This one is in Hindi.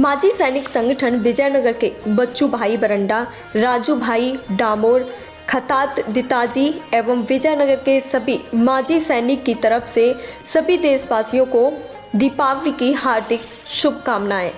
माजी सैनिक संगठन विजयनगर के बच्चू भाई बरंडा राजू भाई डामोर, खतात दिताजी एवं विजयनगर के सभी माजी सैनिक की तरफ़ से सभी देशवासियों को दीपावली की हार्दिक शुभकामनाएँ।